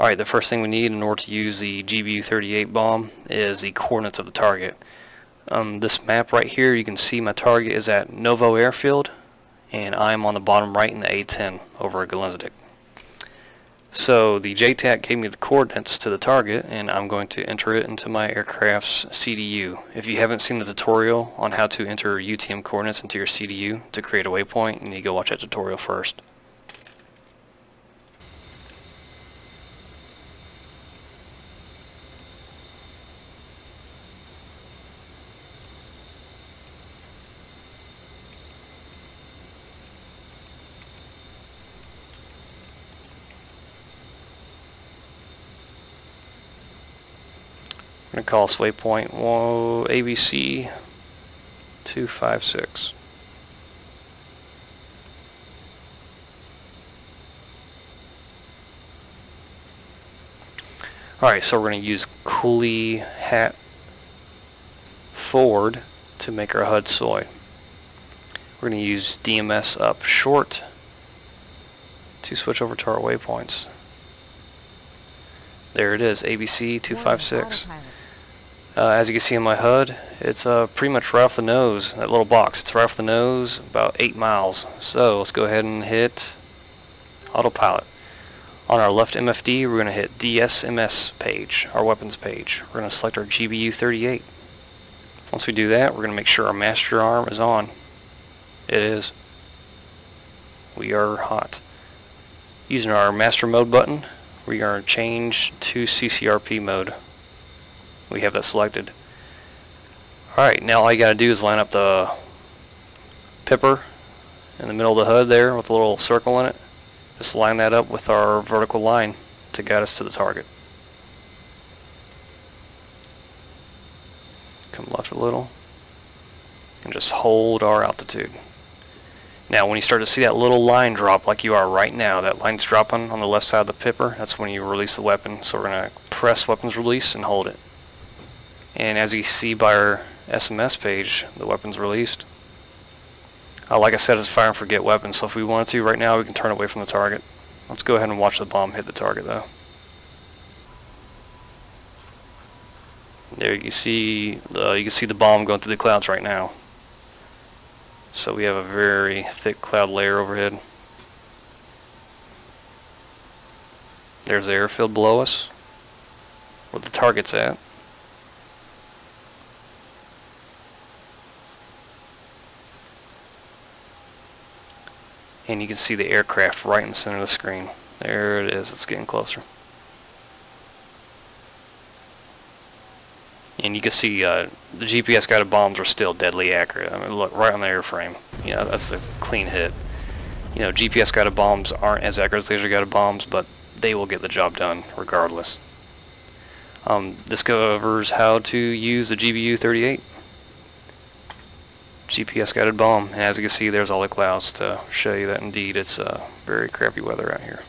Alright, the first thing we need in order to use the GBU-38 bomb is the coordinates of the target. Um, this map right here, you can see my target is at Novo Airfield, and I'm on the bottom right in the A-10 over at Gelendzhik. So the JTAC gave me the coordinates to the target, and I'm going to enter it into my aircraft's CDU. If you haven't seen the tutorial on how to enter UTM coordinates into your CDU to create a waypoint, you need to go watch that tutorial first. Going to call this waypoint ABC 256. Alright, so we're going to use coolie hat forward to make our HUD SOI. We're going to use DMS up short to switch over to our waypoints. There it is, ABC 256. Uh, as you can see in my HUD, it's uh, pretty much right off the nose, that little box. It's right off the nose, about 8 miles. So let's go ahead and hit autopilot. On our left MFD, we're going to hit DSMS page, our weapons page. We're going to select our GBU-38. Once we do that, we're going to make sure our master arm is on. It is. We are hot. Using our master mode button, we are going to change to CCRP mode we have that selected. Alright, now all you gotta do is line up the pipper in the middle of the HUD there with a little circle in it. Just line that up with our vertical line to guide us to the target. Come left a little and just hold our altitude. Now when you start to see that little line drop like you are right now, that line's dropping on the left side of the pipper, that's when you release the weapon. So we're going to press weapons release and hold it. And as you see by our SMS page, the weapon's released. Uh, like I said, it's fire and forget weapon, so if we wanted to right now, we can turn away from the target. Let's go ahead and watch the bomb hit the target though. There you see uh, you can see the bomb going through the clouds right now. So we have a very thick cloud layer overhead. There's the airfield below us, where the target's at. And you can see the aircraft right in the center of the screen. There it is, it's getting closer. And you can see uh, the GPS guided bombs are still deadly accurate. I mean, look, right on the airframe. You know, that's a clean hit. You know, GPS guided bombs aren't as accurate as laser guided bombs, but they will get the job done regardless. Um, this covers how to use the GBU-38. GPS guided bomb. And as you can see, there's all the clouds to show you that indeed it's uh, very crappy weather out here.